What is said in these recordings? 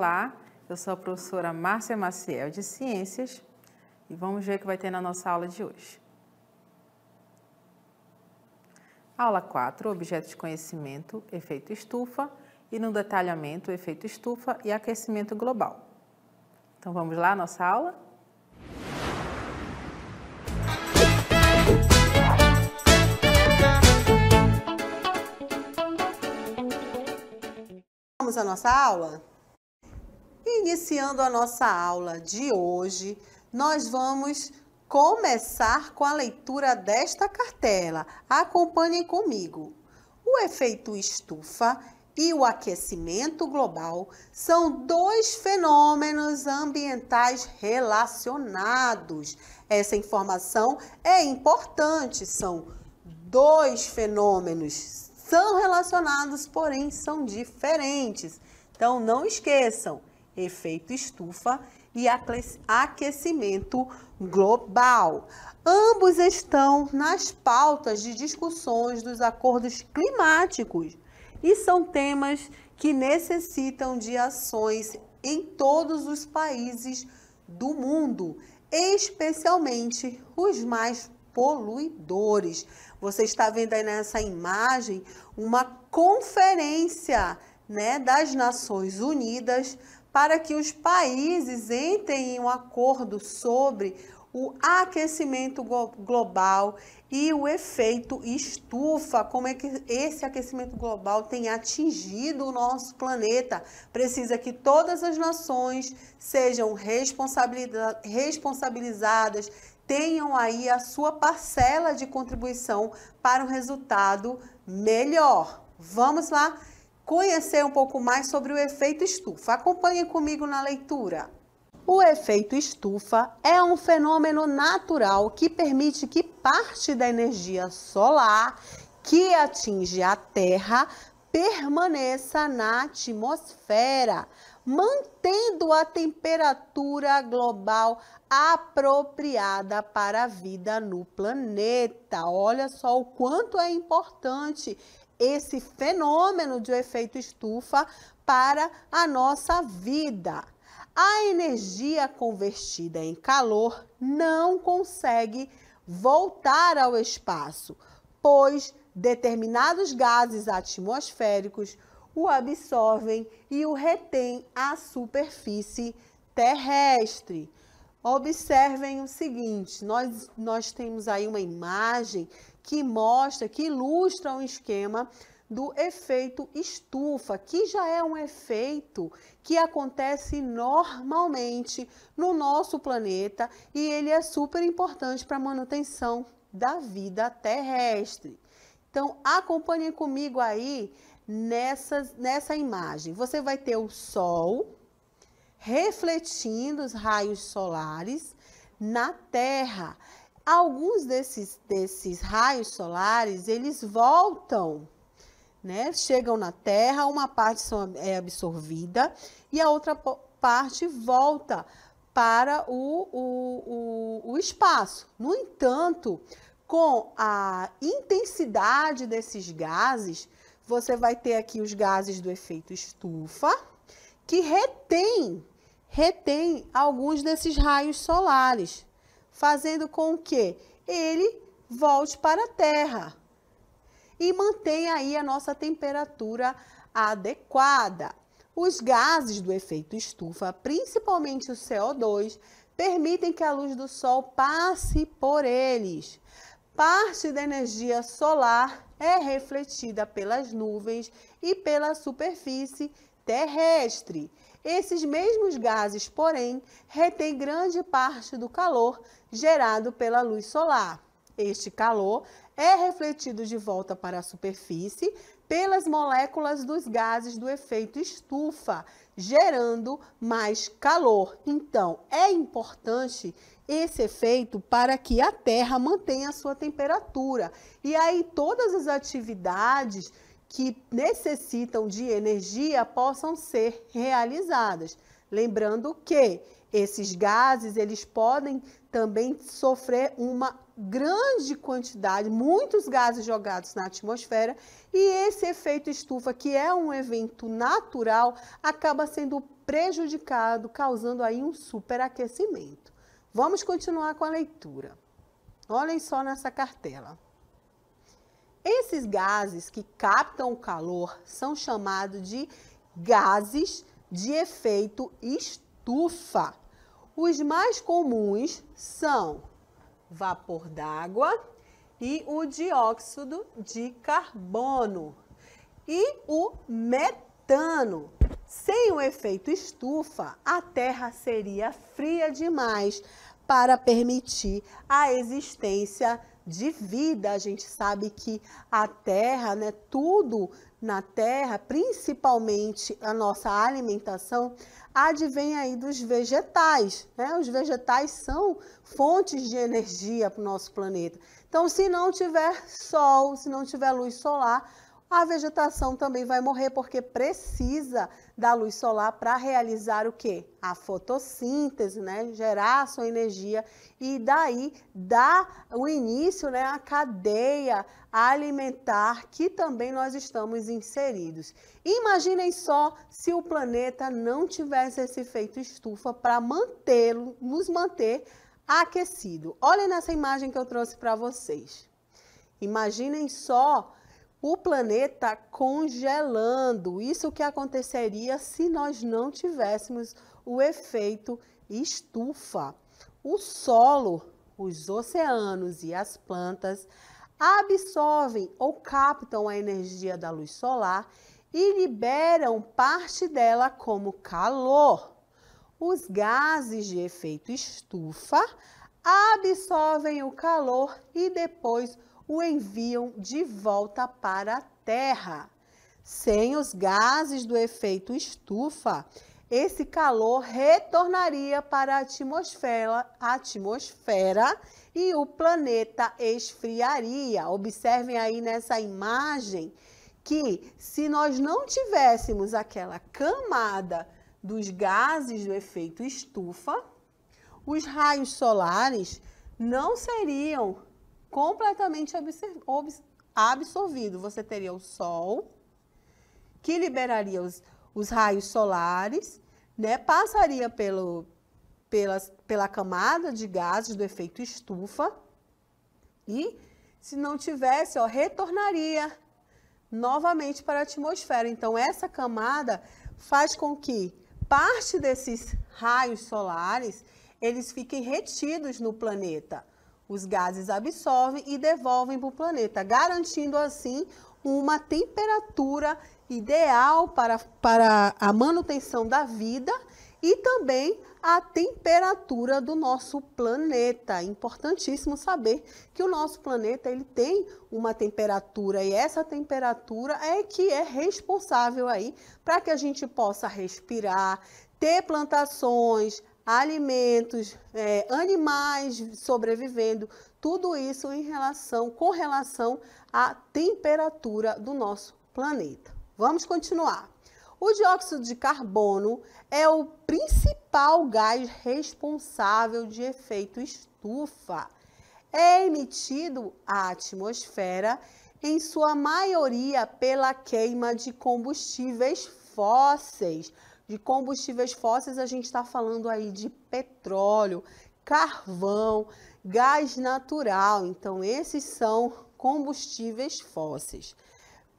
Olá, eu sou a professora Márcia Maciel de Ciências e vamos ver o que vai ter na nossa aula de hoje. Aula 4, objeto de conhecimento, efeito estufa e no detalhamento, efeito estufa e aquecimento global. Então vamos lá, nossa aula? Vamos à nossa aula? Iniciando a nossa aula de hoje, nós vamos começar com a leitura desta cartela. Acompanhem comigo. O efeito estufa e o aquecimento global são dois fenômenos ambientais relacionados. Essa informação é importante, são dois fenômenos, são relacionados, porém são diferentes. Então não esqueçam, efeito estufa e aquecimento global. Ambos estão nas pautas de discussões dos acordos climáticos e são temas que necessitam de ações em todos os países do mundo, especialmente os mais poluidores. Você está vendo aí nessa imagem uma conferência né, das Nações Unidas para que os países entrem em um acordo sobre o aquecimento global e o efeito estufa, como é que esse aquecimento global tem atingido o nosso planeta. Precisa que todas as nações sejam responsabilizadas, tenham aí a sua parcela de contribuição para um resultado melhor. Vamos lá conhecer um pouco mais sobre o efeito estufa. Acompanhe comigo na leitura. O efeito estufa é um fenômeno natural que permite que parte da energia solar que atinge a Terra permaneça na atmosfera, mantendo a temperatura global apropriada para a vida no planeta. Olha só o quanto é importante esse fenômeno de efeito estufa para a nossa vida. A energia convertida em calor não consegue voltar ao espaço, pois determinados gases atmosféricos o absorvem e o retêm à superfície terrestre. Observem o seguinte: nós, nós temos aí uma imagem que mostra, que ilustra um esquema do efeito estufa, que já é um efeito que acontece normalmente no nosso planeta e ele é super importante para a manutenção da vida terrestre. Então, acompanhe comigo aí nessa, nessa imagem. Você vai ter o Sol refletindo os raios solares na Terra. Alguns desses, desses raios solares, eles voltam né? Chegam na Terra, uma parte são, é absorvida e a outra parte volta para o, o, o, o espaço. No entanto, com a intensidade desses gases, você vai ter aqui os gases do efeito estufa, que retém, retém alguns desses raios solares, fazendo com que ele volte para a Terra e mantém aí a nossa temperatura adequada. Os gases do efeito estufa, principalmente o CO2, permitem que a luz do sol passe por eles. Parte da energia solar é refletida pelas nuvens e pela superfície terrestre. Esses mesmos gases, porém, retêm grande parte do calor gerado pela luz solar. Este calor é refletido de volta para a superfície pelas moléculas dos gases do efeito estufa, gerando mais calor. Então, é importante esse efeito para que a Terra mantenha a sua temperatura. E aí todas as atividades que necessitam de energia possam ser realizadas. Lembrando que Esses gases, eles podem também sofrer uma grande quantidade, muitos gases jogados na atmosfera, e esse efeito estufa, que é um evento natural, acaba sendo prejudicado, causando aí um superaquecimento. Vamos continuar com a leitura. Olhem só nessa cartela. Esses gases que captam o calor são chamados de gases de efeito estufa. Os mais comuns são vapor d'água e o dióxido de carbono e o metano. Sem o efeito estufa, a Terra seria fria demais para permitir a existência de vida. A gente sabe que a terra, né, tudo na terra, principalmente a nossa alimentação, advém aí dos vegetais. Né? Os vegetais são fontes de energia para o nosso planeta. Então, se não tiver sol, se não tiver luz solar, a vegetação também vai morrer porque precisa da luz solar para realizar o quê? A fotossíntese, né? Gerar a sua energia e daí dar o início, né, à cadeia alimentar que também nós estamos inseridos. Imaginem só se o planeta não tivesse esse efeito estufa para mantê-lo, nos manter aquecido. Olhem nessa imagem que eu trouxe para vocês. Imaginem só o planeta congelando. Isso que aconteceria se nós não tivéssemos o efeito estufa. O solo, os oceanos e as plantas absorvem ou captam a energia da luz solar e liberam parte dela como calor. Os gases de efeito estufa absorvem o calor e depois o enviam de volta para a Terra. Sem os gases do efeito estufa, esse calor retornaria para a atmosfera, a atmosfera e o planeta esfriaria. Observem aí nessa imagem que se nós não tivéssemos aquela camada dos gases do efeito estufa, os raios solares não seriam completamente absorvido. Você teria o Sol, que liberaria os, os raios solares, né? passaria pelo, pelas, pela camada de gases do efeito estufa e, se não tivesse, ó, retornaria novamente para a atmosfera. Então, essa camada faz com que parte desses raios solares eles fiquem retidos no planeta os gases absorvem e devolvem para o planeta, garantindo assim uma temperatura ideal para, para a manutenção da vida e também a temperatura do nosso planeta. Importantíssimo saber que o nosso planeta ele tem uma temperatura e essa temperatura é que é responsável aí para que a gente possa respirar, ter plantações, alimentos, é, animais sobrevivendo, tudo isso em relação, com relação à temperatura do nosso planeta. Vamos continuar. O dióxido de carbono é o principal gás responsável de efeito estufa. É emitido à atmosfera, em sua maioria pela queima de combustíveis fósseis, de combustíveis fósseis, a gente está falando aí de petróleo, carvão, gás natural. Então, esses são combustíveis fósseis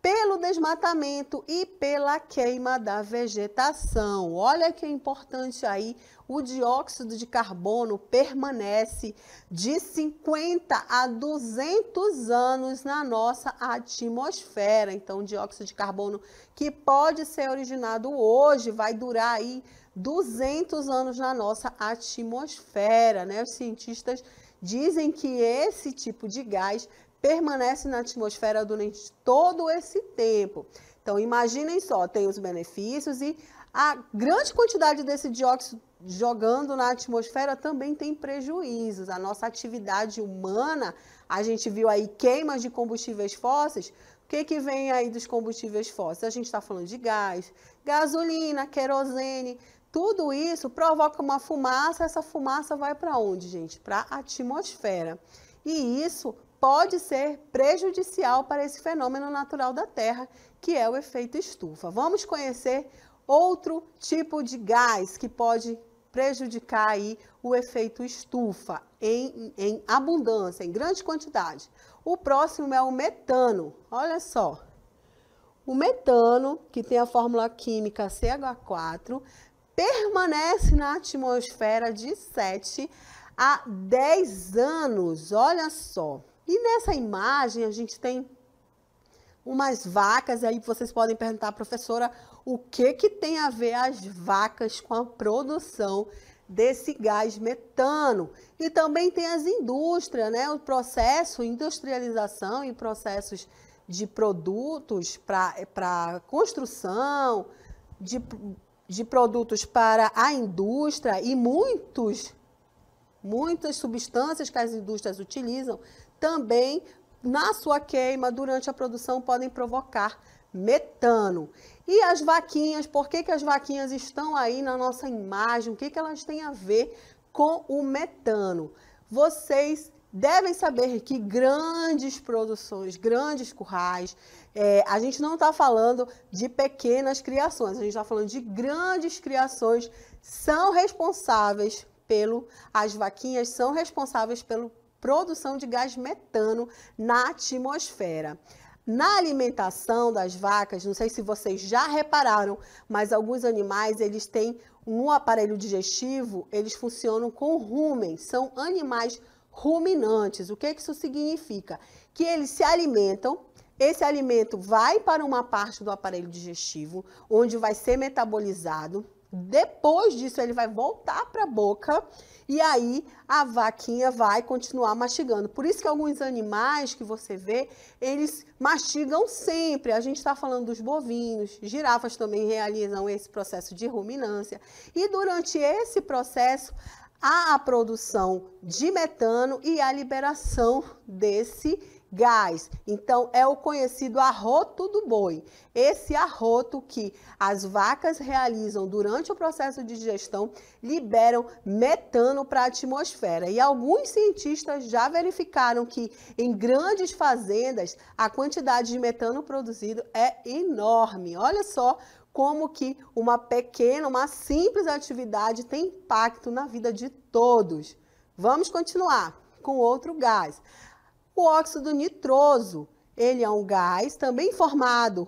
pelo desmatamento e pela queima da vegetação. Olha que importante aí, o dióxido de carbono permanece de 50 a 200 anos na nossa atmosfera. Então, o dióxido de carbono que pode ser originado hoje vai durar aí 200 anos na nossa atmosfera, né? Os cientistas dizem que esse tipo de gás permanece na atmosfera durante todo esse tempo. Então, imaginem só, tem os benefícios e a grande quantidade desse dióxido jogando na atmosfera também tem prejuízos. A nossa atividade humana, a gente viu aí queimas de combustíveis fósseis. O que, que vem aí dos combustíveis fósseis? A gente está falando de gás, gasolina, querosene, Tudo isso provoca uma fumaça, essa fumaça vai para onde, gente? Para a atmosfera. E isso pode ser prejudicial para esse fenômeno natural da Terra, que é o efeito estufa. Vamos conhecer outro tipo de gás que pode prejudicar aí o efeito estufa em, em abundância, em grande quantidade. O próximo é o metano. Olha só. O metano, que tem a fórmula química CH4, permanece na atmosfera de 7 a 10 anos. Olha só. E nessa imagem a gente tem umas vacas, aí vocês podem perguntar, professora, o que, que tem a ver as vacas com a produção desse gás metano? E também tem as indústrias, né? O processo, industrialização e processos de produtos para construção, de, de produtos para a indústria e muitos, muitas substâncias que as indústrias utilizam também na sua queima durante a produção podem provocar metano. E as vaquinhas, por que, que as vaquinhas estão aí na nossa imagem? O que, que elas têm a ver com o metano? Vocês devem saber que grandes produções, grandes currais, é, a gente não está falando de pequenas criações, a gente está falando de grandes criações, são responsáveis pelo, as vaquinhas são responsáveis pelo produção de gás metano na atmosfera. Na alimentação das vacas, não sei se vocês já repararam, mas alguns animais eles têm um aparelho digestivo, eles funcionam com rumen, são animais ruminantes. O que, que isso significa? Que eles se alimentam, esse alimento vai para uma parte do aparelho digestivo, onde vai ser metabolizado. Depois disso, ele vai voltar para a boca e aí a vaquinha vai continuar mastigando. Por isso que alguns animais que você vê, eles mastigam sempre. A gente está falando dos bovinos, girafas também realizam esse processo de ruminância. E durante esse processo, há a produção de metano e a liberação desse gás. Então, é o conhecido arroto do boi. Esse arroto que as vacas realizam durante o processo de digestão liberam metano para a atmosfera. E alguns cientistas já verificaram que em grandes fazendas a quantidade de metano produzido é enorme. Olha só como que uma pequena, uma simples atividade tem impacto na vida de todos. Vamos continuar com outro gás. O óxido nitroso, ele é um gás também formado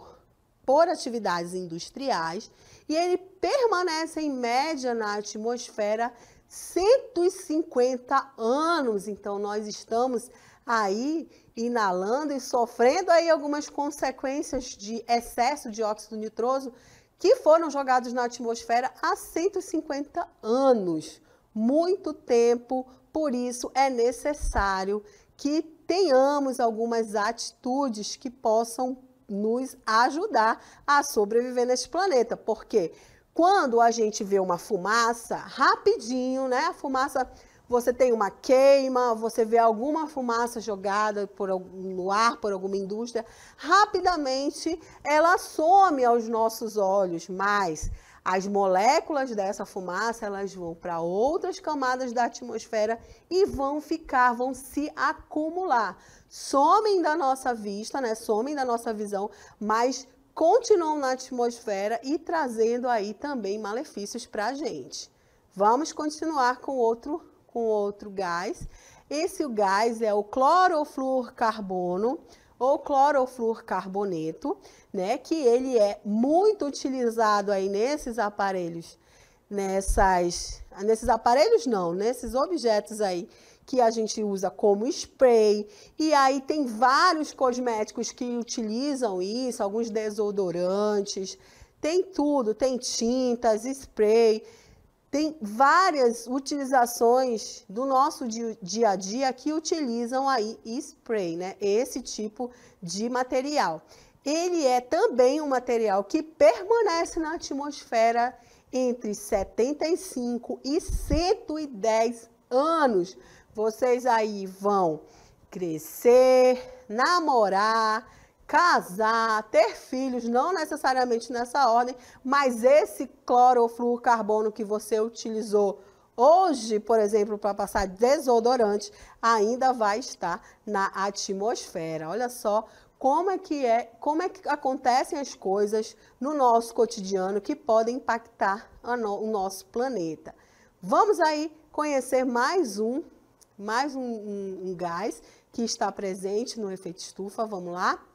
por atividades industriais e ele permanece em média na atmosfera 150 anos. Então nós estamos aí inalando e sofrendo aí algumas consequências de excesso de óxido nitroso que foram jogados na atmosfera há 150 anos. Muito tempo, por isso é necessário que tenhamos algumas atitudes que possam nos ajudar a sobreviver neste planeta. Porque quando a gente vê uma fumaça, rapidinho, né? A fumaça, você tem uma queima, você vê alguma fumaça jogada por, no ar por alguma indústria, rapidamente ela some aos nossos olhos, mas as moléculas dessa fumaça, elas vão para outras camadas da atmosfera e vão ficar, vão se acumular. Somem da nossa vista, né? Somem da nossa visão, mas continuam na atmosfera e trazendo aí também malefícios para a gente. Vamos continuar com outro, com outro gás. Esse gás é o clorofluorcarbono ou clorofluorcarboneto, né, que ele é muito utilizado aí nesses aparelhos, nessas, nesses aparelhos não, nesses objetos aí que a gente usa como spray. E aí tem vários cosméticos que utilizam isso, alguns desodorantes, tem tudo, tem tintas, spray. Tem várias utilizações do nosso dia a dia que utilizam aí spray, né? Esse tipo de material. Ele é também um material que permanece na atmosfera entre 75 e 110 anos. Vocês aí vão crescer, namorar, casar, ter filhos, não necessariamente nessa ordem, mas esse clorofluorcarbono que você utilizou hoje, por exemplo, para passar desodorante, ainda vai estar na atmosfera. Olha só como é que é, como é que acontecem as coisas no nosso cotidiano que podem impactar no, o nosso planeta. Vamos aí conhecer mais um, mais um, um, um gás que está presente no efeito estufa. Vamos lá?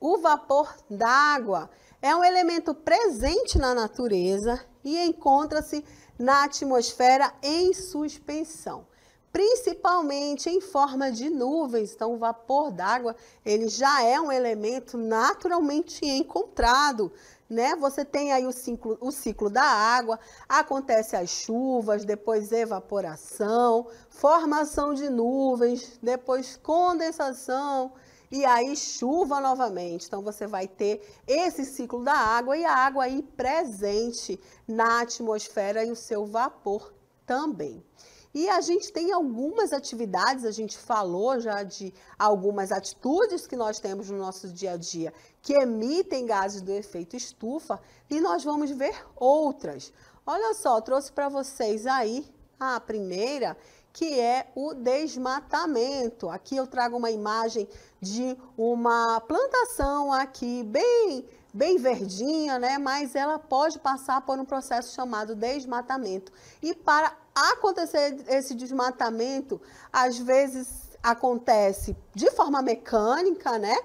O vapor d'água é um elemento presente na natureza e encontra-se na atmosfera em suspensão, principalmente em forma de nuvens. Então, o vapor d'água, ele já é um elemento naturalmente encontrado, né? Você tem aí o ciclo, o ciclo da água, acontece as chuvas, depois evaporação, formação de nuvens, depois condensação, e aí chuva novamente. Então você vai ter esse ciclo da água e a água aí presente na atmosfera e o seu vapor também. E a gente tem algumas atividades, a gente falou já de algumas atitudes que nós temos no nosso dia a dia que emitem gases do efeito estufa e nós vamos ver outras. Olha só, trouxe para vocês aí a primeira, que é o desmatamento. Aqui eu trago uma imagem de uma plantação aqui bem bem verdinha, né? Mas ela pode passar por um processo chamado desmatamento. E para acontecer esse desmatamento, às vezes acontece de forma mecânica, né?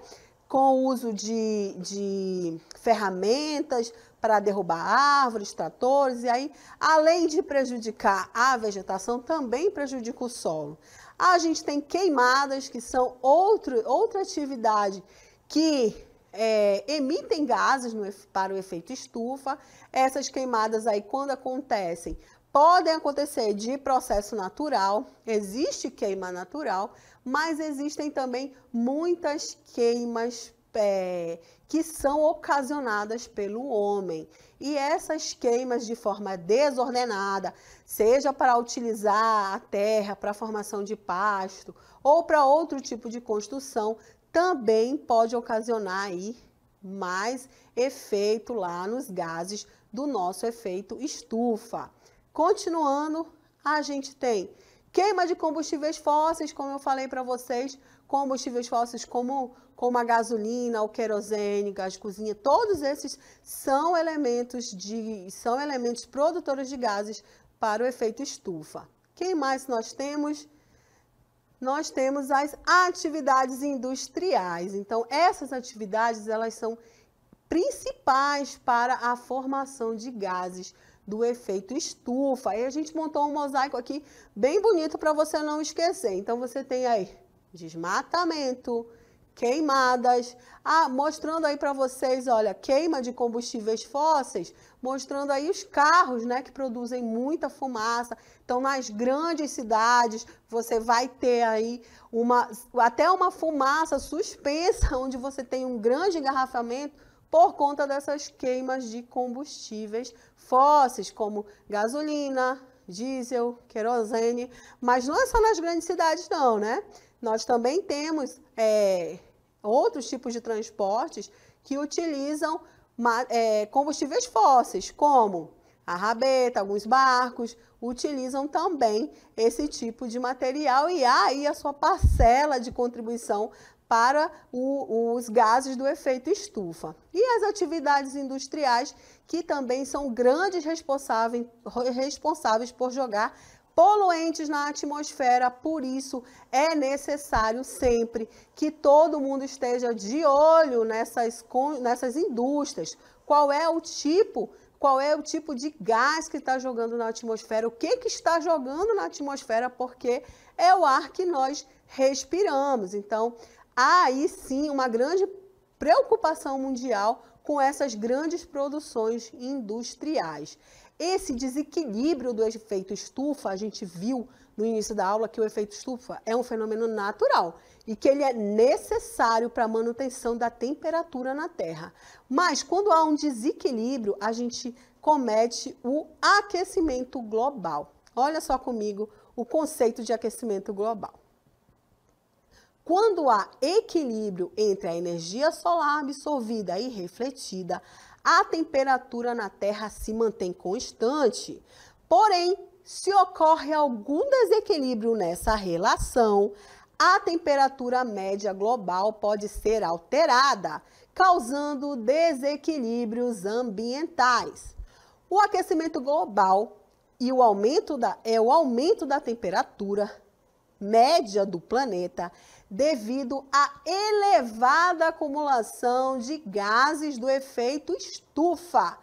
Com o uso de, de ferramentas para derrubar árvores, tratores, e aí, além de prejudicar a vegetação, também prejudica o solo. A gente tem queimadas, que são outro, outra atividade que é, emitem gases no, para o efeito estufa. Essas queimadas aí, quando acontecem, podem acontecer de processo natural, existe queima natural, mas existem também muitas queimas é, que são ocasionadas pelo homem. E essas queimas de forma desordenada, seja para utilizar a terra para formação de pasto ou para outro tipo de construção, também pode ocasionar aí mais efeito lá nos gases do nosso efeito estufa. Continuando, a gente tem queima de combustíveis fósseis, como eu falei para vocês, combustíveis fósseis como, como a gasolina, o querosene, gás cozinha, todos esses são elementos de são elementos produtores de gases para o efeito estufa. Quem mais nós temos? Nós temos as atividades industriais. Então, essas atividades elas são principais para a formação de gases do efeito estufa. Aí a gente montou um mosaico aqui bem bonito para você não esquecer. Então você tem aí desmatamento, queimadas, ah, mostrando aí para vocês, olha, queima de combustíveis fósseis, mostrando aí os carros, né, que produzem muita fumaça. Então, nas grandes cidades, você vai ter aí uma até uma fumaça suspensa, onde você tem um grande engarrafamento por conta dessas queimas de combustíveis fósseis, como gasolina, diesel, querosene, mas não é só nas grandes cidades não, né? Nós também temos é, outros tipos de transportes que utilizam é, combustíveis fósseis, como a rabeta, alguns barcos utilizam também esse tipo de material e há aí a sua parcela de contribuição para o, os gases do efeito estufa. E as atividades industriais, que também são grandes responsáveis, responsáveis por jogar poluentes na atmosfera, por isso é necessário sempre que todo mundo esteja de olho nessas, nessas indústrias. Qual é o tipo, qual é o tipo de gás que está jogando na atmosfera, o que, que está jogando na atmosfera, porque é o ar que nós respiramos. Então, há aí sim uma grande preocupação mundial com essas grandes produções industriais. Esse desequilíbrio do efeito estufa, a gente viu no início da aula que o efeito estufa é um fenômeno natural e que ele é necessário para a manutenção da temperatura na Terra. Mas quando há um desequilíbrio, a gente comete o aquecimento global. Olha só comigo o conceito de aquecimento global. Quando há equilíbrio entre a energia solar absorvida e refletida, a temperatura na Terra se mantém constante. Porém, se ocorre algum desequilíbrio nessa relação, a temperatura média global pode ser alterada, causando desequilíbrios ambientais. O aquecimento global e o aumento da, é o aumento da temperatura média do planeta devido à elevada acumulação de gases do efeito estufa.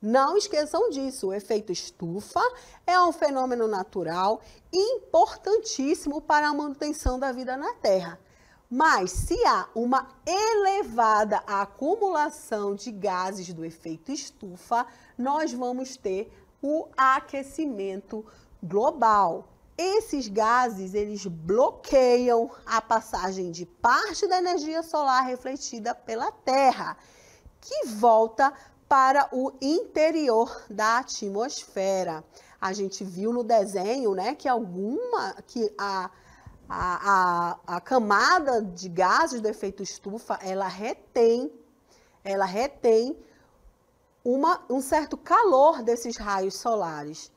Não esqueçam disso, o efeito estufa é um fenômeno natural importantíssimo para a manutenção da vida na Terra. Mas se há uma elevada acumulação de gases do efeito estufa, nós vamos ter o aquecimento global. Esses gases, eles bloqueiam a passagem de parte da energia solar refletida pela Terra, que volta para o interior da atmosfera. A gente viu no desenho, né, que alguma que a a, a, a camada de gases do efeito estufa, ela retém, ela retém uma, um certo calor desses raios solares.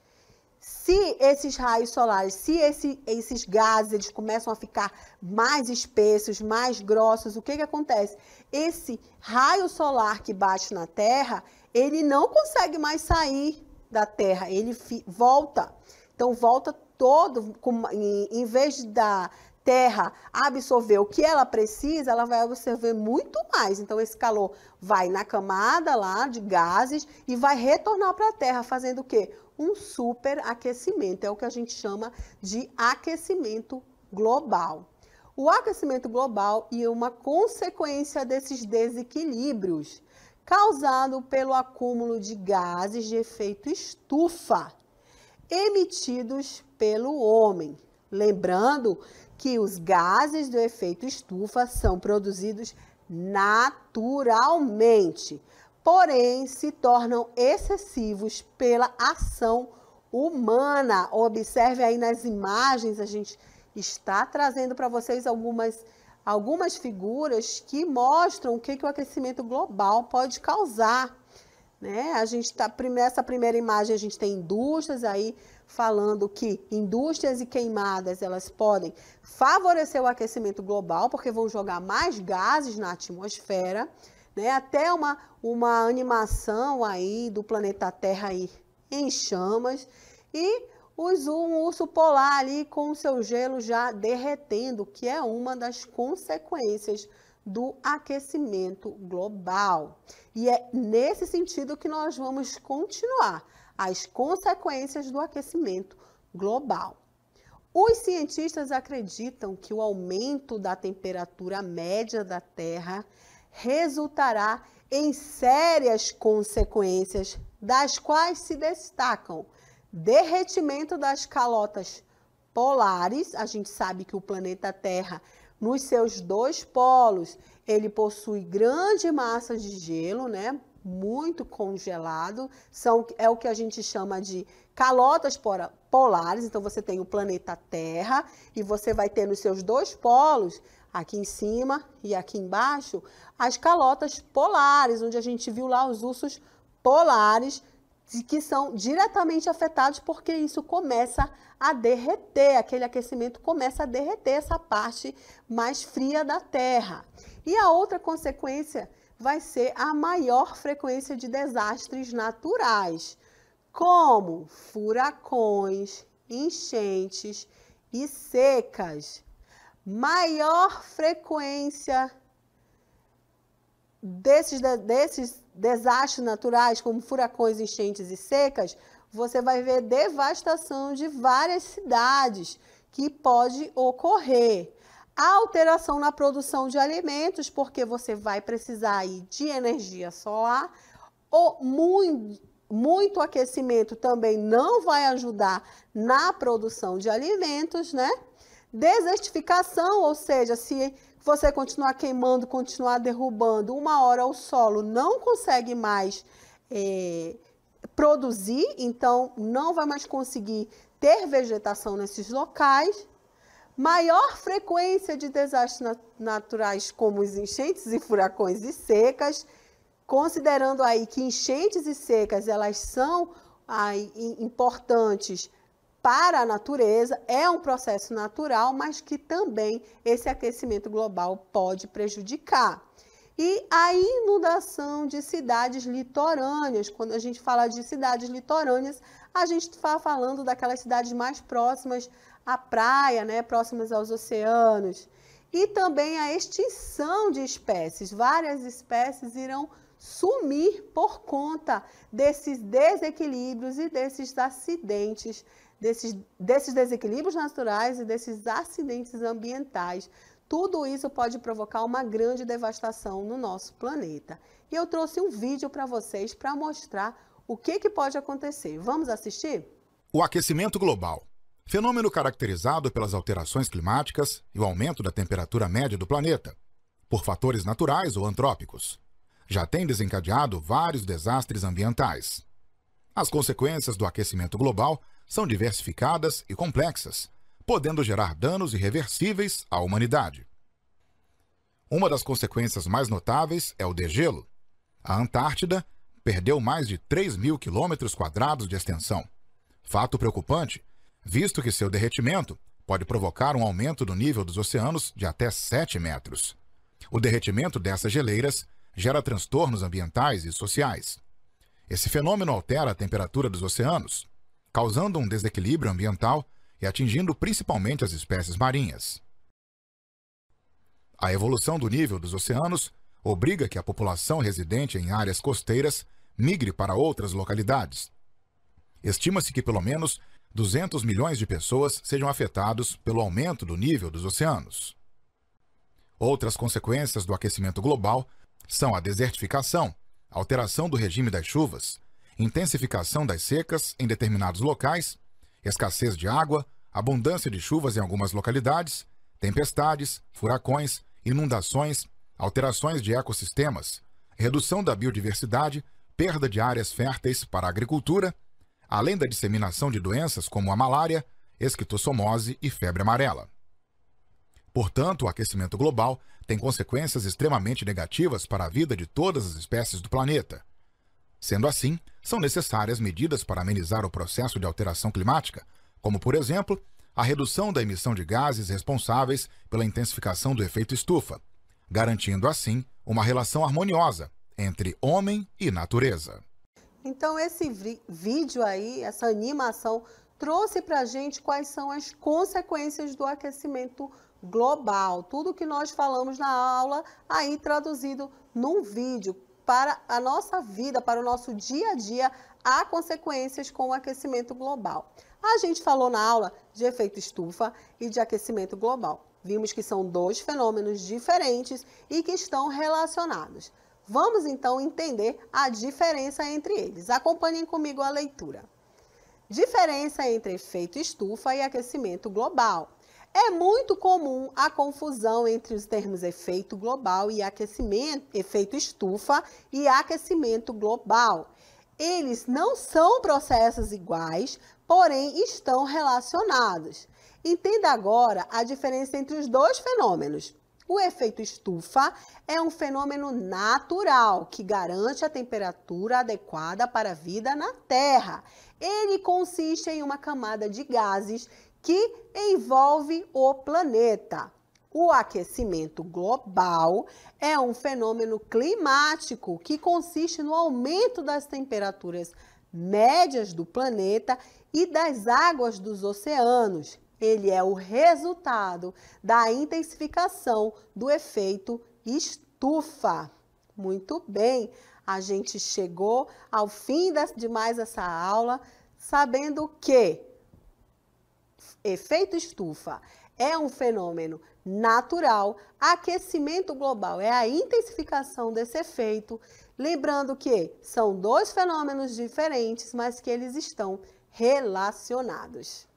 Se esses raios solares, se esse, esses gases eles começam a ficar mais espessos, mais grossos, o que, que acontece? Esse raio solar que bate na Terra, ele não consegue mais sair da Terra, ele volta. Então, volta todo, em, em vez da Terra absorver o que ela precisa, ela vai absorver muito mais. Então, esse calor vai na camada lá de gases e vai retornar para a Terra, fazendo o quê? Um superaquecimento. É o que a gente chama de aquecimento global. O aquecimento global é uma consequência desses desequilíbrios causado pelo acúmulo de gases de efeito estufa emitidos pelo homem. Lembrando que os gases do efeito estufa são produzidos naturalmente porém se tornam excessivos pela ação humana. Observe aí nas imagens, a gente está trazendo para vocês algumas, algumas figuras que mostram o que, que o aquecimento global pode causar. Né? A gente está, nessa primeira imagem, a gente tem indústrias aí falando que indústrias e queimadas elas podem favorecer o aquecimento global, porque vão jogar mais gases na atmosfera né? Até uma, uma animação aí do planeta Terra aí em chamas e os, um urso polar ali com o seu gelo já derretendo, que é uma das consequências do aquecimento global. E é nesse sentido que nós vamos continuar as consequências do aquecimento global. Os cientistas acreditam que o aumento da temperatura média da Terra resultará em sérias consequências, das quais se destacam derretimento das calotas polares. A gente sabe que o planeta Terra, nos seus dois polos, ele possui grande massa de gelo, né? Muito congelado. São, é o que a gente chama de calotas polares. Então, você tem o planeta Terra e você vai ter nos seus dois polos aqui em cima e aqui embaixo, as calotas polares, onde a gente viu lá os ursos polares, que são diretamente afetados porque isso começa a derreter, aquele aquecimento começa a derreter essa parte mais fria da Terra. E a outra consequência vai ser a maior frequência de desastres naturais, como furacões, enchentes e secas maior frequência desses, desses desastres naturais, como furacões, enchentes e secas, você vai ver devastação de várias cidades que pode ocorrer. Alteração na produção de alimentos, porque você vai precisar aí de energia solar, ou muito, muito aquecimento também não vai ajudar na produção de alimentos, né? Desertificação, ou seja, se você continuar queimando, continuar derrubando, uma hora o solo não consegue mais é, produzir, então não vai mais conseguir ter vegetação nesses locais. maior frequência de desastres naturais como os enchentes e furacões e secas, considerando aí que enchentes e secas elas são aí, importantes para a natureza, é um processo natural, mas que também esse aquecimento global pode prejudicar. E a inundação de cidades litorâneas, quando a gente fala de cidades litorâneas, a gente está falando daquelas cidades mais próximas à praia, né, próximas aos oceanos. E também a extinção de espécies. Várias espécies irão sumir por conta desses desequilíbrios e desses acidentes desses, desses desequilíbrios naturais e desses acidentes ambientais. Tudo isso pode provocar uma grande devastação no nosso planeta. E eu trouxe um vídeo para vocês para mostrar o que, que pode acontecer. Vamos assistir? O aquecimento global. Fenômeno caracterizado pelas alterações climáticas e o aumento da temperatura média do planeta, por fatores naturais ou antrópicos. Já tem desencadeado vários desastres ambientais. As consequências do aquecimento global são diversificadas e complexas, podendo gerar danos irreversíveis à humanidade. Uma das consequências mais notáveis é o degelo. A Antártida perdeu mais de 3 mil quilômetros quadrados de extensão. Fato preocupante, visto que seu derretimento pode provocar um aumento do nível dos oceanos de até 7 metros. O derretimento dessas geleiras gera transtornos ambientais e sociais. Esse fenômeno altera a temperatura dos oceanos, causando um desequilíbrio ambiental e atingindo principalmente as espécies marinhas. A evolução do nível dos oceanos obriga que a população residente em áreas costeiras migre para outras localidades. Estima-se que pelo menos 200 milhões de pessoas sejam afetados pelo aumento do nível dos oceanos. Outras consequências do aquecimento global são a desertificação, alteração do regime das chuvas, intensificação das secas em determinados locais, escassez de água, abundância de chuvas em algumas localidades, tempestades, furacões, inundações, alterações de ecossistemas, redução da biodiversidade, perda de áreas férteis para a agricultura, além da disseminação de doenças como a malária, esquistossomose e febre amarela. Portanto, o aquecimento global tem consequências extremamente negativas para a vida de todas as espécies do planeta. Sendo assim, são necessárias medidas para amenizar o processo de alteração climática, como, por exemplo, a redução da emissão de gases responsáveis pela intensificação do efeito estufa, garantindo assim uma relação harmoniosa entre homem e natureza. Então, esse vídeo aí, essa animação, trouxe para a gente quais são as consequências do aquecimento global. Tudo que nós falamos na aula, aí traduzido num vídeo para a nossa vida, para o nosso dia a dia, há consequências com o aquecimento global. A gente falou na aula de efeito estufa e de aquecimento global. Vimos que são dois fenômenos diferentes e que estão relacionados. Vamos então entender a diferença entre eles. Acompanhem comigo a leitura. Diferença entre efeito estufa e aquecimento global. É muito comum a confusão entre os termos efeito global e aquecimento, efeito estufa e aquecimento global. Eles não são processos iguais, porém estão relacionados. Entenda agora a diferença entre os dois fenômenos. O efeito estufa é um fenômeno natural que garante a temperatura adequada para a vida na Terra. Ele consiste em uma camada de gases que envolve o planeta. O aquecimento global é um fenômeno climático que consiste no aumento das temperaturas médias do planeta e das águas dos oceanos. Ele é o resultado da intensificação do efeito estufa. Muito bem, a gente chegou ao fim de mais essa aula sabendo que efeito estufa é um fenômeno natural, aquecimento global é a intensificação desse efeito. Lembrando que são dois fenômenos diferentes, mas que eles estão relacionados.